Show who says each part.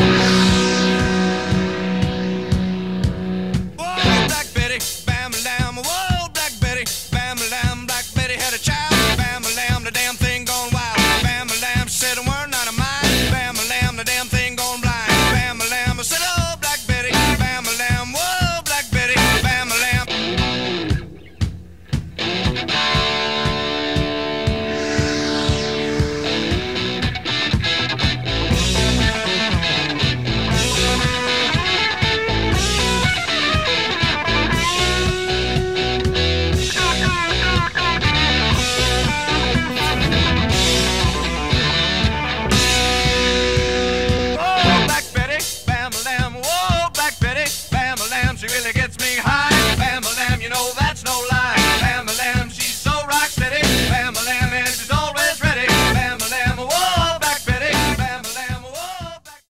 Speaker 1: Yeah. it gets me high.